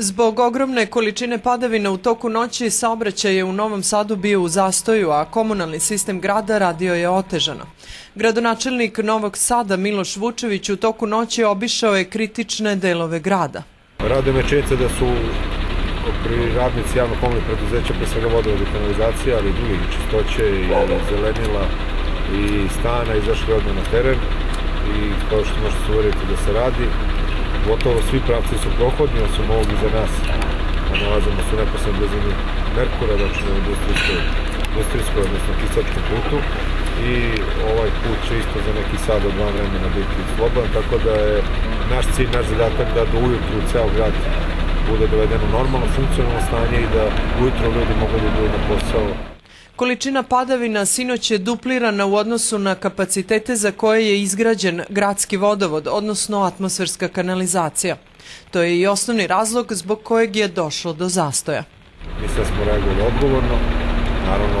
Zbog ogromne količine padavina u toku noći saobraćaj je u Novom Sadu bio u zastoju, a komunalni sistem grada radio je otežano. Gradonačelnik Novog Sada Miloš Vučević u toku noći obišao je kritične delove grada. Rade me činjenica da su pri radnici javno komunalnih preduzeća, pre svega vodovod i kanalizacija, ali i drugih čistoće i zelenila i stana izašli odmah na teren i kao što možete uveriti da se radi, gotovo svi pravci su prohodni, osim ovog iza nas, a nalazimo se u neposlednoj blizini Merkura, znači na industrijskoj, industrijskoj, odnosno kisačkom putu. I ovaj put će isto za neki sad od dva vremena biti slobodan, tako da je naš cilj, naš zadatak da do ujutru ceo grad bude dovedeno normalno, funkcionalno stanje i da ujutro ljudi mogu da idu na posao Količina padavina sinoć je duplirana u odnosu na kapacitete za koje je izgrađen gradski vodovod, odnosno atmosferska kanalizacija. To je i osnovni razlog zbog kojeg je došlo do zastoja. Mi sve smo reagovali odgovorno, naravno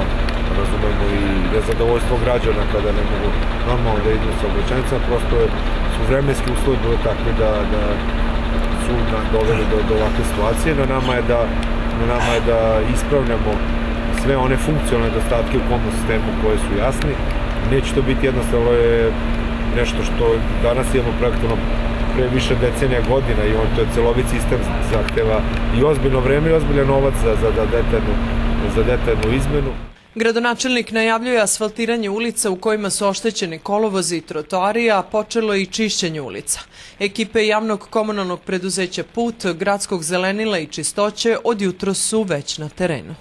razumemo i nezadovoljstvo građana kada ne mogu normalno da idu sa obraćanicama, prosto je, su vremenski uslovi bili takvi da, da su doveli do, do ovakve situacije. Na nama je da, na nama je da ispravljamo sve one funkcionalne dostatke u komnom sistemu koje su jasni. Neće to biti jednostavno je nešto što danas imamo praktično pre više decenija godina i on to je celovit sistem zahteva i ozbiljno vreme i ozbiljan novac za, za, za, detaljnu, za detaljnu izmenu. Gradonačelnik najavljuje asfaltiranje ulica u kojima su oštećeni kolovozi i trotoari, a počelo i čišćenje ulica. Ekipe javnog komunalnog preduzeća Put, gradskog zelenila i čistoće od jutro su već na terenu.